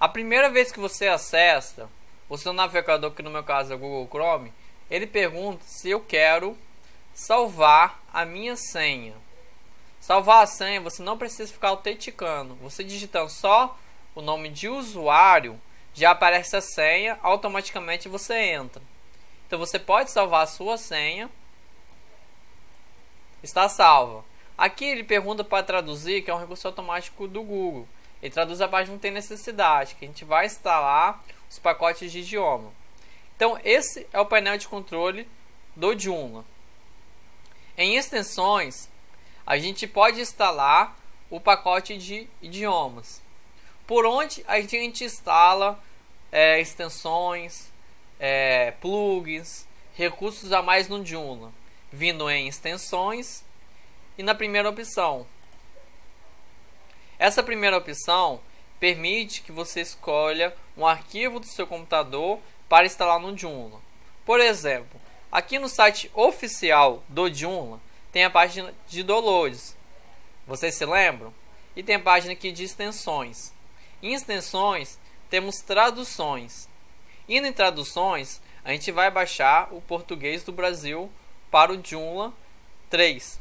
A primeira vez que você acessa o seu navegador, que no meu caso é o Google Chrome, ele pergunta se eu quero salvar a minha senha. Salvar a senha, você não precisa ficar autenticando. Você digitando só o nome de usuário, já aparece a senha, automaticamente você entra. Então você pode salvar a sua senha. Está salva. Aqui ele pergunta para traduzir, que é um recurso automático do Google. Ele traduz a não tem necessidade, que a gente vai instalar os pacotes de idioma. Então esse é o painel de controle do Joomla. Em extensões, a gente pode instalar o pacote de idiomas. Por onde a gente instala é, extensões, é, plugins, recursos a mais no Joomla, vindo em extensões e na primeira opção. Essa primeira opção permite que você escolha um arquivo do seu computador para instalar no Joomla. Por exemplo, aqui no site oficial do Joomla tem a página de downloads. Vocês se lembram? E tem a página aqui de extensões. Em extensões temos traduções. Indo em traduções, a gente vai baixar o português do Brasil para o Joomla 3.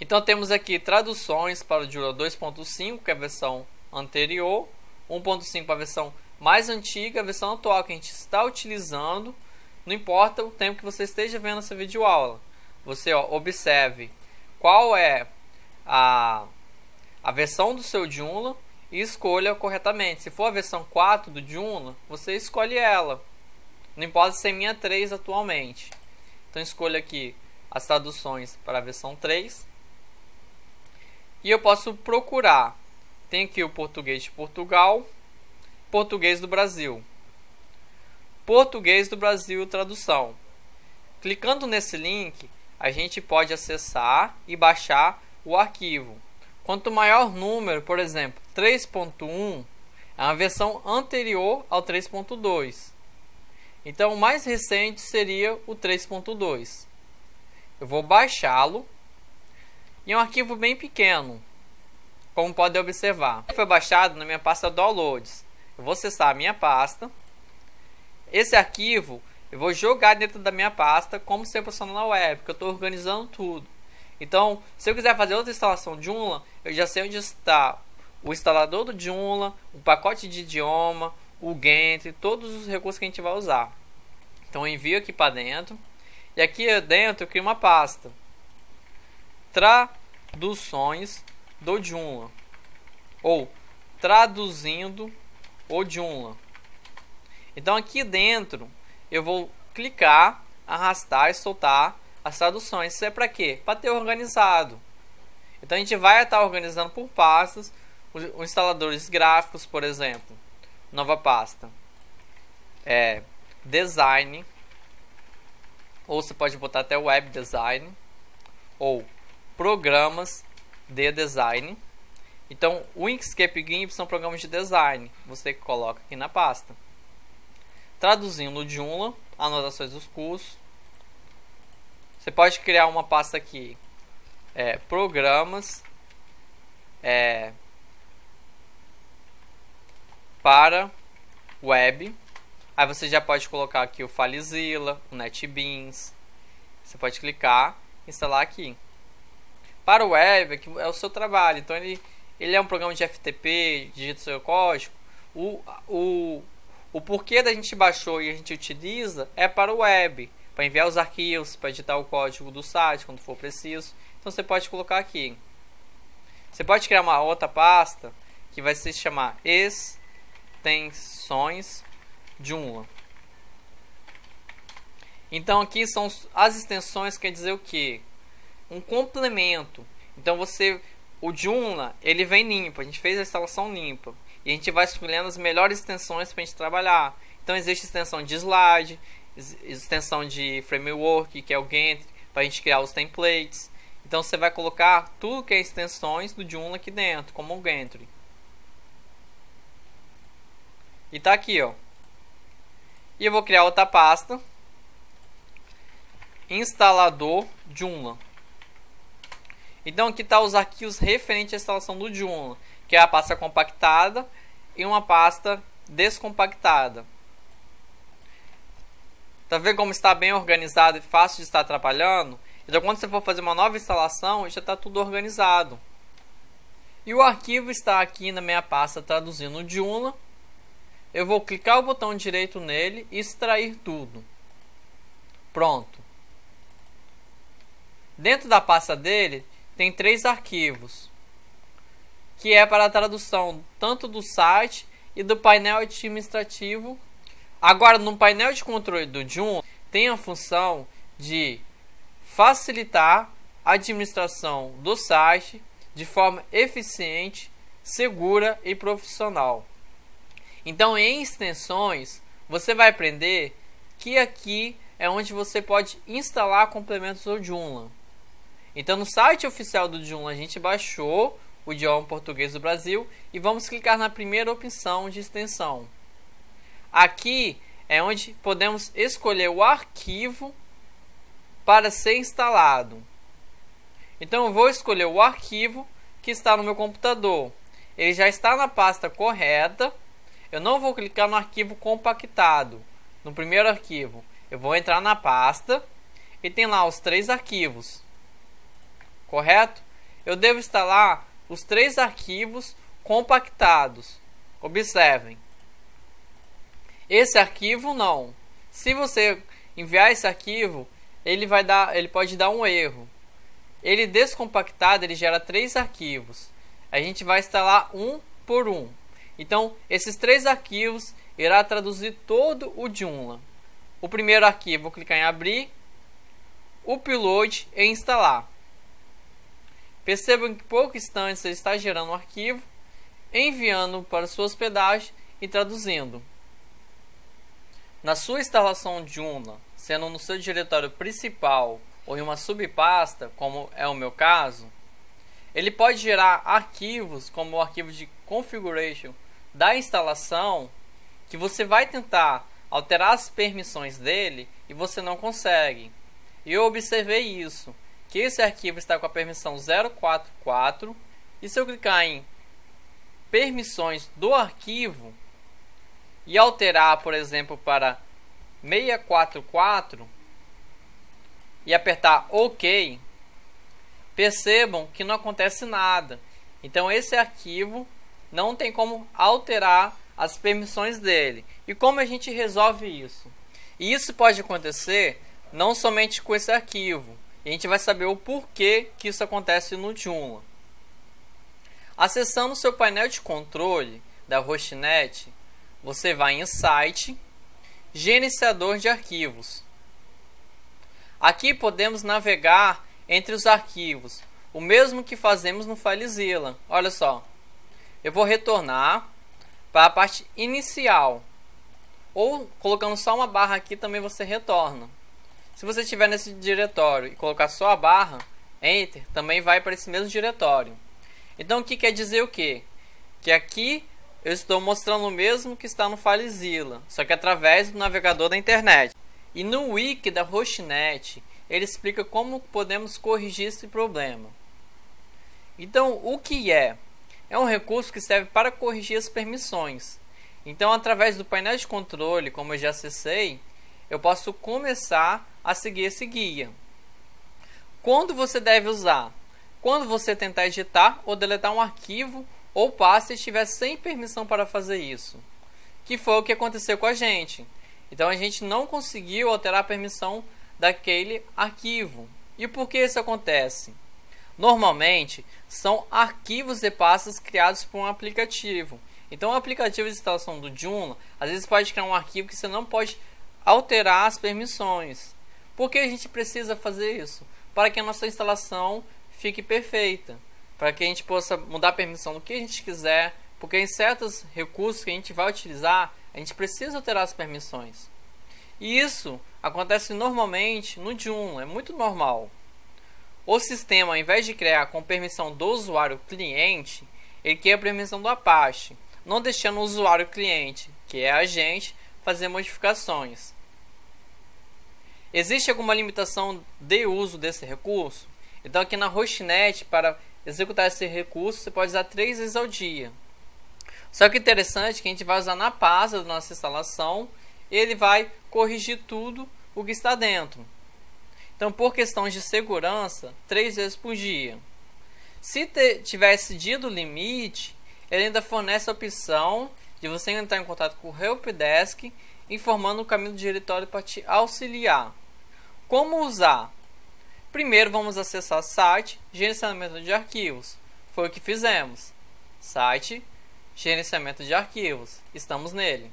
Então temos aqui traduções para o Joomla 2.5, que é a versão anterior, 1.5 para a versão mais antiga, a versão atual que a gente está utilizando, não importa o tempo que você esteja vendo essa videoaula. Você ó, observe qual é a, a versão do seu Joomla e escolha corretamente. Se for a versão 4 do Joomla, você escolhe ela. Não importa se é minha 3 atualmente. Então escolha aqui as traduções para a versão 3. E eu posso procurar. Tem aqui o português de Portugal, português do Brasil. Português do Brasil tradução. Clicando nesse link, a gente pode acessar e baixar o arquivo. Quanto maior número, por exemplo, 3.1 é uma versão anterior ao 3.2. Então, o mais recente seria o 3.2. Eu vou baixá-lo e é um arquivo bem pequeno, como pode observar. Foi baixado na minha pasta Downloads. Eu vou acessar a minha pasta. Esse arquivo eu vou jogar dentro da minha pasta como se eu na web, porque eu estou organizando tudo. Então, se eu quiser fazer outra instalação de Joomla, eu já sei onde está o instalador do Joomla, o pacote de idioma, o Gantry, todos os recursos que a gente vai usar. Então, eu envio aqui para dentro. E aqui dentro eu crio uma pasta. Traduções do Joomla. Ou traduzindo o Joomla. Então, aqui dentro eu vou clicar, arrastar e soltar as traduções. Isso é para quê? Para ter organizado. Então a gente vai estar organizando por pastas os instaladores gráficos, por exemplo. Nova pasta. É design. Ou você pode botar até web design. Ou programas de design. Então, o Inkscape e GIMP são programas de design. Você coloca aqui na pasta. Traduzindo o Joomla, anotações dos cursos. Você pode criar uma pasta aqui, é, programas é, para web. Aí você já pode colocar aqui o FileZilla, o NetBeans. Você pode clicar, instalar aqui. Para o web é o seu trabalho, então ele, ele é um programa de FTP, digita seu código. O, o, o porquê da gente baixou e a gente utiliza é para o web, para enviar os arquivos, para editar o código do site quando for preciso. Então você pode colocar aqui. Você pode criar uma outra pasta que vai se chamar extensões Joomla. Então aqui são as extensões quer dizer o que? Um complemento. Então você o Joomla, ele vem limpo, a gente fez a instalação limpa. E a gente vai escolhendo as melhores extensões para a gente trabalhar. Então existe extensão de slide, extensão de framework, que é o Gantt, para a gente criar os templates. Então você vai colocar tudo que é extensões do Joomla aqui dentro, como o Gantry. E tá aqui, ó. E eu vou criar outra pasta. Instalador Joomla. Então aqui está os arquivos referentes à instalação do Joomla, que é a pasta compactada em uma pasta descompactada. Tá vendo como está bem organizado e fácil de estar trabalhando? Então quando você for fazer uma nova instalação, já está tudo organizado. E o arquivo está aqui na minha pasta traduzindo de Joomla. Eu vou clicar o botão direito nele e extrair tudo. Pronto. Dentro da pasta dele tem três arquivos, que é para a tradução tanto do site e do painel administrativo. Agora, no painel de controle do Joomla, tem a função de facilitar a administração do site de forma eficiente, segura e profissional. Então, em extensões, você vai aprender que aqui é onde você pode instalar complementos do Joomla. Então, no site oficial do Joomla, a gente baixou o idioma português do Brasil e vamos clicar na primeira opção de extensão. Aqui é onde podemos escolher o arquivo para ser instalado. Então eu vou escolher o arquivo que está no meu computador. Ele já está na pasta correta. Eu não vou clicar no arquivo compactado, no primeiro arquivo. Eu vou entrar na pasta e tem lá os três arquivos. Correto? Eu devo instalar os três arquivos compactados. Observem. Esse arquivo não. Se você enviar esse arquivo, ele vai dar, ele pode dar um erro. Ele descompactado, ele gera três arquivos. A gente vai instalar um por um. Então, esses três arquivos irá traduzir todo o Joomla. O primeiro arquivo, vou clicar em abrir, upload e instalar. Percebam que pouco instantes ele está gerando um arquivo, enviando para sua hospedagem e traduzindo. Na sua instalação de Joomla, sendo no seu diretório principal ou em uma subpasta, como é o meu caso, ele pode gerar arquivos como o arquivo de configuration da instalação que você vai tentar alterar as permissões dele e você não consegue. Eu observei isso que esse arquivo está com a permissão 044 e se eu clicar em permissões do arquivo e alterar, por exemplo, para 644 e apertar OK, percebam que não acontece nada. Então esse arquivo não tem como alterar as permissões dele. E como a gente resolve isso? E isso pode acontecer não somente com esse arquivo, e a gente vai saber o porquê que isso acontece no Joomla. Acessando o seu painel de controle da Hostnet, você vai em Site, Gerenciador de Arquivos. Aqui podemos navegar entre os arquivos, o mesmo que fazemos no FileZilla. Olha só, eu vou retornar para a parte inicial, ou colocando só uma barra aqui também você retorna. Se você estiver nesse diretório e colocar só a barra, Enter, também vai para esse mesmo diretório. Então, o que quer dizer o quê? Que aqui eu estou mostrando o mesmo que está no FileZilla, só que através do navegador da internet. E no wiki da Hostnet, ele explica como podemos corrigir esse problema. Então, o que é? É um recurso que serve para corrigir as permissões. Então, através do painel de controle, como eu já acessei, eu posso começar a seguir esse guia. Quando você deve usar? Quando você tentar editar ou deletar um arquivo ou pasta e estiver sem permissão para fazer isso. Que foi o que aconteceu com a gente. Então a gente não conseguiu alterar a permissão daquele arquivo. E por que isso acontece? Normalmente são arquivos e pastas criados por um aplicativo. Então o aplicativo de instalação do Joomla às vezes pode criar um arquivo que você não pode alterar as permissões. Por que a gente precisa fazer isso? Para que a nossa instalação fique perfeita, para que a gente possa mudar a permissão do que a gente quiser, porque em certos recursos que a gente vai utilizar, a gente precisa alterar as permissões. E isso acontece normalmente no Joomla, é muito normal. O sistema, ao invés de criar com permissão do usuário cliente, ele cria a permissão do Apache, não deixando o usuário cliente, que é a gente, fazer modificações. Existe alguma limitação de uso desse recurso? Então aqui na Hostnet, para executar esse recurso, você pode usar três vezes ao dia. Só que interessante que a gente vai usar na pasta da nossa instalação, ele vai corrigir tudo o que está dentro. Então, por questões de segurança, três vezes por dia. Se tiver excedido o limite, ele ainda fornece a opção de você entrar em contato com o Helpdesk, informando o caminho do diretório para te auxiliar. Como usar? Primeiro vamos acessar site gerenciamento de arquivos. Foi o que fizemos. Site gerenciamento de arquivos. Estamos nele.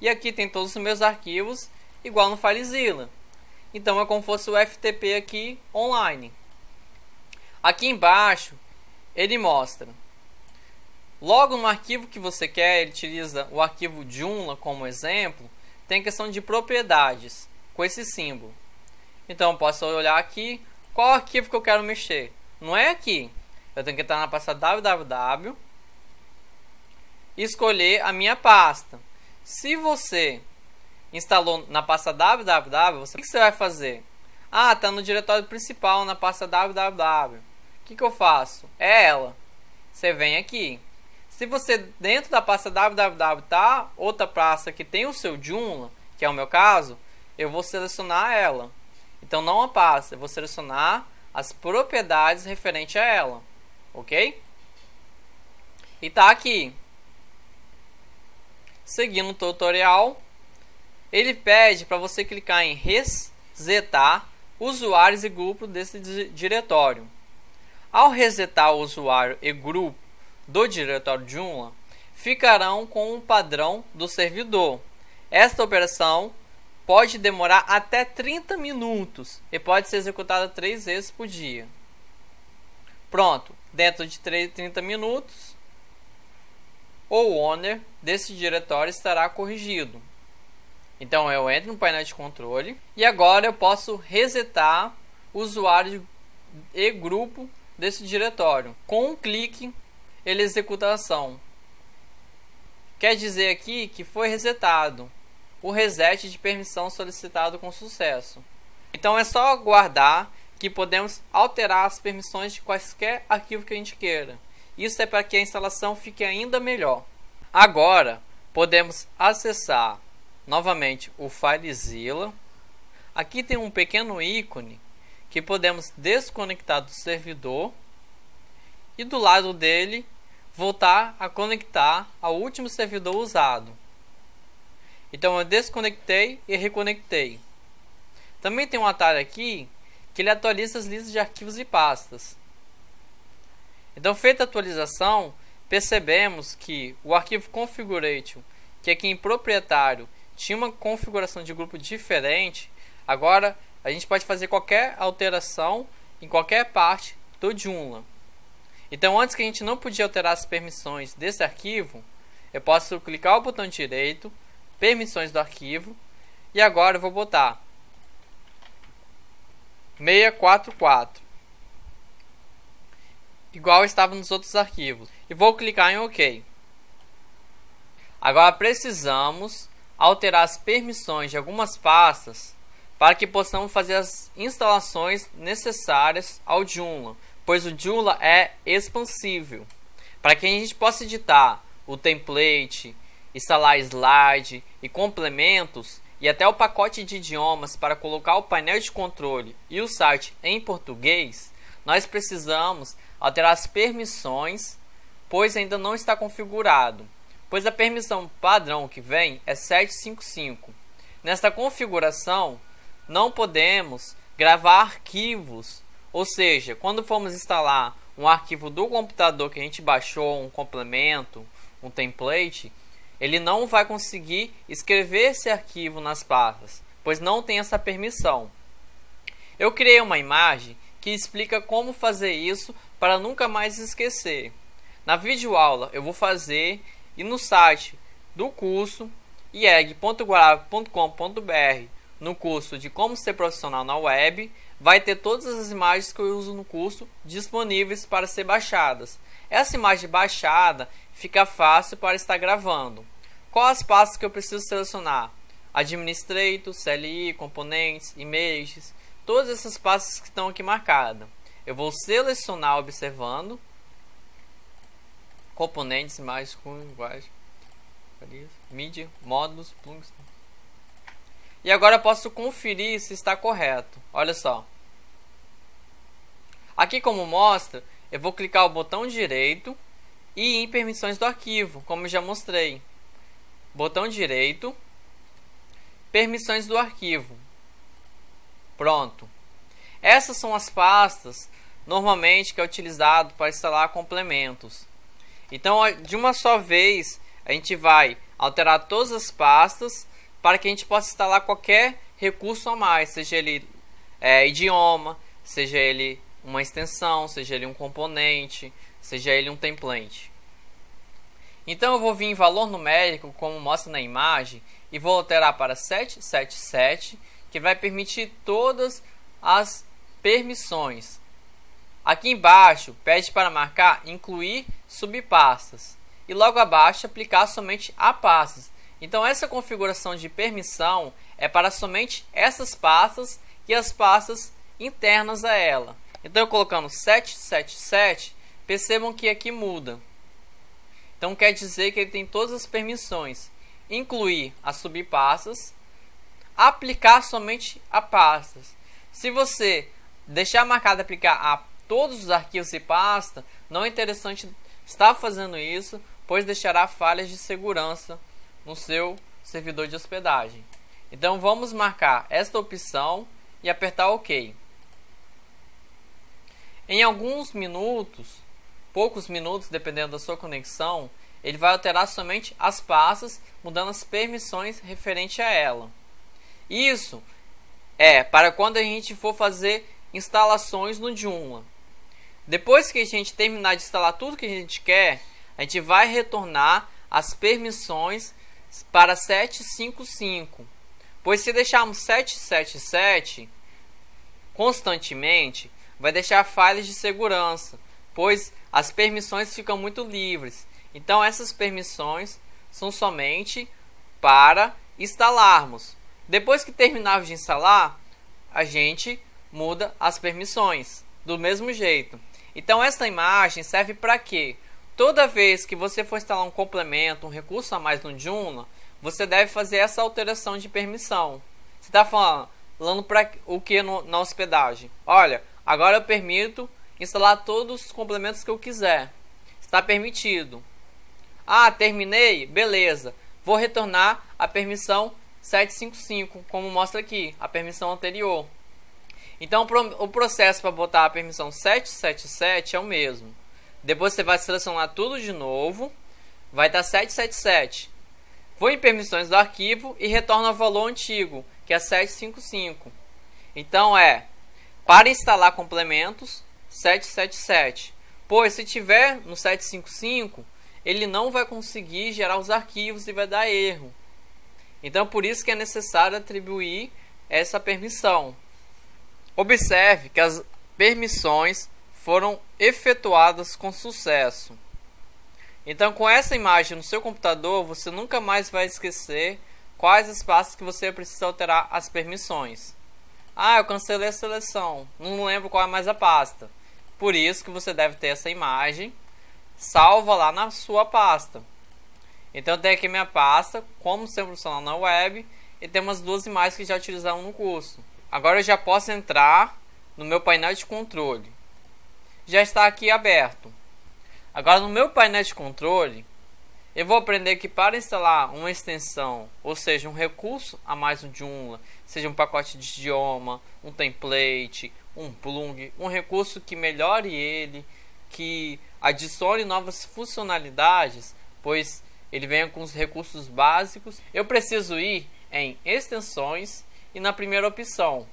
E aqui tem todos os meus arquivos igual no FileZilla. Então é como se fosse o FTP aqui online. Aqui embaixo ele mostra. Logo no arquivo que você quer, ele utiliza o arquivo Joomla como exemplo, tem questão de propriedades com esse símbolo. Então posso olhar aqui qual arquivo que eu quero mexer. Não é aqui. Eu tenho que estar na pasta www e escolher a minha pasta. Se você instalou na pasta www, você, o que você vai fazer? Ah, está no diretório principal na pasta www. O que, que eu faço? É ela. Você vem aqui. Se você dentro da pasta www tá outra pasta que tem o seu Joomla, que é o meu caso, eu vou selecionar ela. Então não a pasta, eu vou selecionar as propriedades referente a ela, ok? E tá aqui. Seguindo o tutorial, ele pede para você clicar em resetar usuários e grupos desse diretório. Ao resetar o usuário e grupo do diretório Joomla, ficarão com o padrão do servidor. Esta operação pode demorar até 30 minutos e pode ser executada três vezes por dia. Pronto, dentro de 30 minutos, o owner desse diretório estará corrigido. Então eu entro no painel de controle e agora eu posso resetar usuário e grupo desse diretório. Com um clique, ele executa a ação. Quer dizer aqui que foi resetado o reset de permissão solicitado com sucesso. Então é só aguardar que podemos alterar as permissões de quaisquer arquivo que a gente queira. Isso é para que a instalação fique ainda melhor. Agora podemos acessar novamente o FileZilla. Aqui tem um pequeno ícone que podemos desconectar do servidor e do lado dele voltar a conectar ao último servidor usado. Então eu desconectei e reconectei. Também tem um atalho aqui que ele atualiza as listas de arquivos e pastas. Então feita a atualização, percebemos que o arquivo configuration, que aqui em proprietário tinha uma configuração de grupo diferente, agora a gente pode fazer qualquer alteração em qualquer parte do Joomla. Então, antes que a gente não podia alterar as permissões desse arquivo, eu posso clicar o botão direito, permissões do arquivo, e agora eu vou botar 644, igual estava nos outros arquivos, e vou clicar em OK. Agora precisamos alterar as permissões de algumas pastas para que possamos fazer as instalações necessárias ao Joomla, pois o Joomla é expansível. Para que a gente possa editar o template, instalar slide e complementos e até o pacote de idiomas para colocar o painel de controle e o site em português, nós precisamos alterar as permissões, pois ainda não está configurado pois a permissão padrão que vem é 755. Nesta configuração, não podemos gravar arquivos, ou seja, quando formos instalar um arquivo do computador que a gente baixou, um complemento, um template, ele não vai conseguir escrever esse arquivo nas pastas, pois não tem essa permissão. Eu criei uma imagem que explica como fazer isso para nunca mais esquecer. Na videoaula eu vou fazer e no site do curso ieg.guarab.com.br no curso de como ser profissional na web vai ter todas as imagens que eu uso no curso disponíveis para ser baixadas. Essa imagem baixada fica fácil para estar gravando. Quais as pastas que eu preciso selecionar? Administrator, CLI, componentes, images, todas essas pastas que estão aqui marcadas. Eu vou selecionar observando componentes, imagens com linguagem, mídia, módulos, plugins. E agora eu posso conferir se está correto. Olha só. Aqui como mostra, eu vou clicar o botão direito e em permissões do arquivo, como já mostrei. Botão direito, permissões do arquivo. Pronto. Essas são as pastas normalmente que é utilizado para instalar complementos. Então, de uma só vez, a gente vai alterar todas as pastas para que a gente possa instalar qualquer recurso a mais, seja ele é, idioma, seja ele uma extensão, seja ele um componente, seja ele um template. Então eu vou vir em valor numérico, como mostra na imagem, e vou alterar para 777, que vai permitir todas as permissões. Aqui embaixo pede para marcar incluir subpastas e logo abaixo aplicar somente a pastas. Então essa configuração de permissão é para somente essas pastas e as pastas internas a ela. Então, colocando 777, percebam que aqui muda. Então, quer dizer que ele tem todas as permissões. Incluir as subpastas, aplicar somente a pastas. Se você deixar marcado aplicar a todos os arquivos e pasta, não é interessante estar fazendo isso, pois deixará falhas de segurança no seu servidor de hospedagem. Então, vamos marcar esta opção e apertar OK. Em alguns minutos, poucos minutos, dependendo da sua conexão, ele vai alterar somente as pastas, mudando as permissões referente a ela. Isso é para quando a gente for fazer instalações no Joomla. Depois que a gente terminar de instalar tudo que a gente quer, a gente vai retornar as permissões para 755. Pois se deixarmos 777 constantemente, vai deixar falhas de segurança, pois as permissões ficam muito livres. Então essas permissões são somente para instalarmos. Depois que terminarmos de instalar, a gente muda as permissões do mesmo jeito. Então essa imagem serve para quê? Toda vez que você for instalar um complemento, um recurso a mais no Joomla, você deve fazer essa alteração de permissão. Você está falando para o que na hospedagem? Olha, Agora eu permito instalar todos os complementos que eu quiser. Está permitido. Ah, terminei? Beleza. Vou retornar a permissão 755, como mostra aqui, a permissão anterior. Então o processo para botar a permissão 777 é o mesmo. Depois você vai selecionar tudo de novo, vai estar 777. Vou em permissões do arquivo e retorno ao valor antigo, que é 755. Então é para instalar complementos, 777. Pois se tiver no 755, ele não vai conseguir gerar os arquivos e vai dar erro. Então por isso que é necessário atribuir essa permissão. Observe que as permissões foram efetuadas com sucesso. Então com essa imagem no seu computador, você nunca mais vai esquecer quais espaços que você precisa alterar as permissões. Ah, eu cancelei a seleção. Não lembro qual é mais a pasta. Por isso que você deve ter essa imagem salva lá na sua pasta. Então tenho aqui minha pasta, como ser profissional na web, e tem umas duas imagens que já utilizamos no curso. Agora eu já posso entrar no meu painel de controle. Já está aqui aberto. Agora no meu painel de controle, eu vou aprender que para instalar uma extensão, ou seja, um recurso a mais no Joomla, seja um pacote de idioma, um template, um plug, um recurso que melhore ele, que adicione novas funcionalidades, pois ele vem com os recursos básicos, eu preciso ir em extensões e na primeira opção.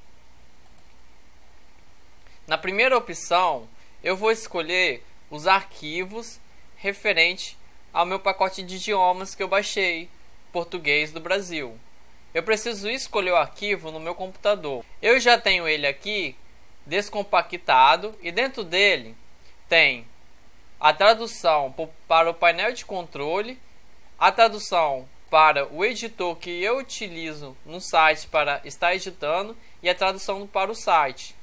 Na primeira opção, eu vou escolher os arquivos referente ao meu pacote de idiomas que eu baixei, português do Brasil. Eu preciso escolher o arquivo no meu computador. Eu já tenho ele aqui descompactado e dentro dele tem a tradução para o painel de controle, a tradução para o editor que eu utilizo no site para estar editando e a tradução para o site.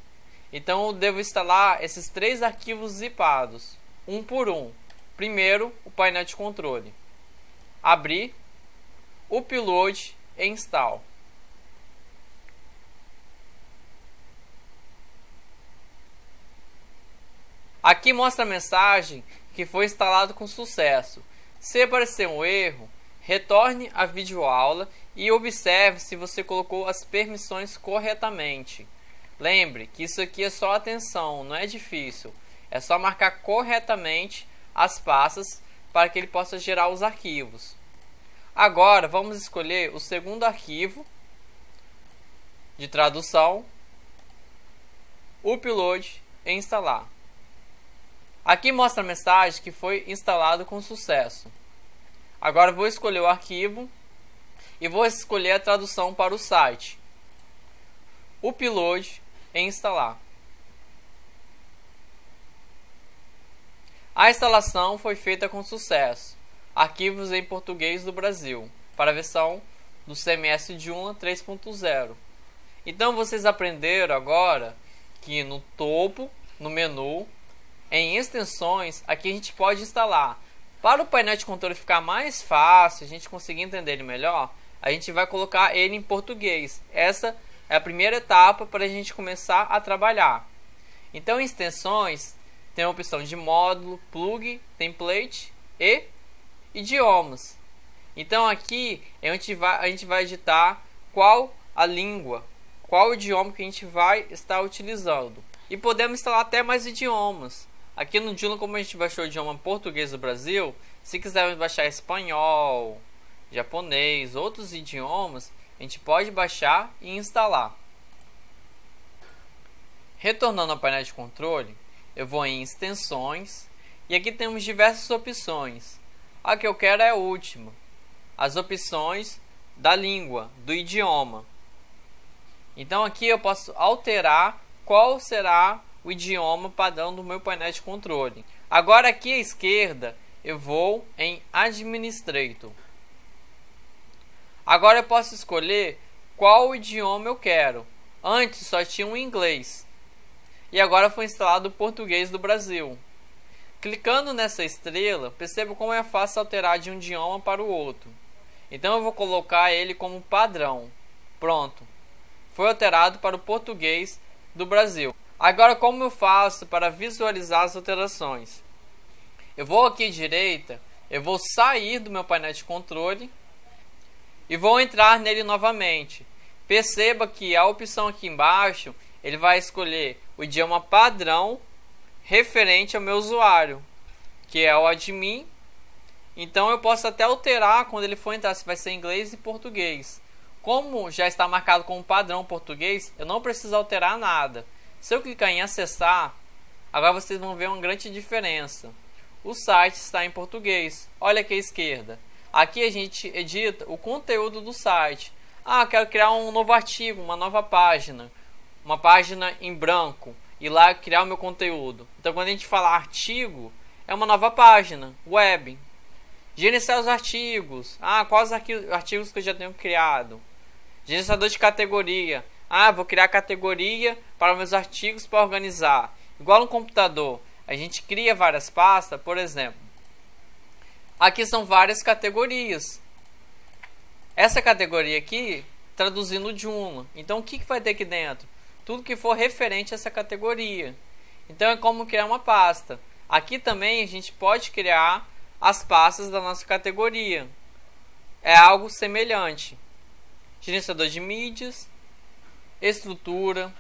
Então eu devo instalar esses três arquivos zipados, um por um. primeiro o painel de controle. Abrir, upload e install. Aqui mostra a mensagem que foi instalado com sucesso. Se aparecer um erro, retorne a videoaula e observe se você colocou as permissões corretamente. Lembre que isso aqui é só atenção, não é difícil. É só marcar corretamente as pastas para que ele possa gerar os arquivos. Agora vamos escolher o segundo arquivo de tradução, upload e instalar. Aqui mostra a mensagem que foi instalado com sucesso. Agora vou escolher o arquivo e vou escolher a tradução para o site. Upload e instalar. A instalação foi feita com sucesso. Arquivos em português do Brasil para a versão do CMS 1 3.0. Então vocês aprenderam agora que no topo, no menu, em extensões, aqui a gente pode instalar. Para o painel de controle ficar mais fácil, a gente conseguir entender ele melhor, a gente vai colocar ele em português. Essa é a primeira etapa para a gente começar a trabalhar. Então, em extensões, tem a opção de módulo, plug, template e idiomas. Então, aqui gente vai, a gente vai editar qual a língua, qual idioma que a gente vai estar utilizando. E podemos instalar até mais idiomas. Aqui no Dino, como a gente baixou o idioma português do Brasil, se quisermos baixar espanhol, japonês, outros idiomas, a gente pode baixar e instalar. Retornando ao painel de controle, eu vou em extensões e aqui temos diversas opções. A que eu quero é a última, as opções da língua, do idioma. Então aqui eu posso alterar qual será o idioma padrão do meu painel de controle. Agora aqui à esquerda eu vou em Administrator. Agora eu posso escolher qual idioma eu quero. Antes só tinha um inglês. E agora foi instalado o português do Brasil. Clicando nessa estrela, perceba como é fácil alterar de um idioma para o outro. Então eu vou colocar ele como padrão. Pronto. Foi alterado para o português do Brasil. Agora, como eu faço para visualizar as alterações? Eu vou aqui direita, eu vou sair do meu painel de controle e vou entrar nele novamente. Perceba que a opção aqui embaixo, ele vai escolher o idioma padrão referente ao meu usuário, que é o admin. Então eu posso até alterar quando ele for entrar se vai ser inglês e português. Como já está marcado como padrão português, eu não preciso alterar nada. Se eu clicar em acessar, agora vocês vão ver uma grande diferença. O site está em português. Olha aqui à esquerda. Aqui a gente edita o conteúdo do site. Ah, quero criar um novo artigo, uma nova página, uma página em branco e lá criar o meu conteúdo. Então, quando a gente fala artigo, é uma nova página web. Gerenciar os artigos. Ah, quais artigos que eu já tenho criado? Gerenciador de categoria. Ah, vou criar categoria para meus artigos para organizar. Igual no computador, a gente cria várias pastas, por exemplo. Aqui são várias categorias. Essa categoria aqui, traduzindo de uma. Então, o que, que vai ter aqui dentro? Tudo que for referente a essa categoria. Então, é como criar uma pasta. Aqui também a gente pode criar as pastas da nossa categoria. É algo semelhante. Gerenciador de mídias, estrutura,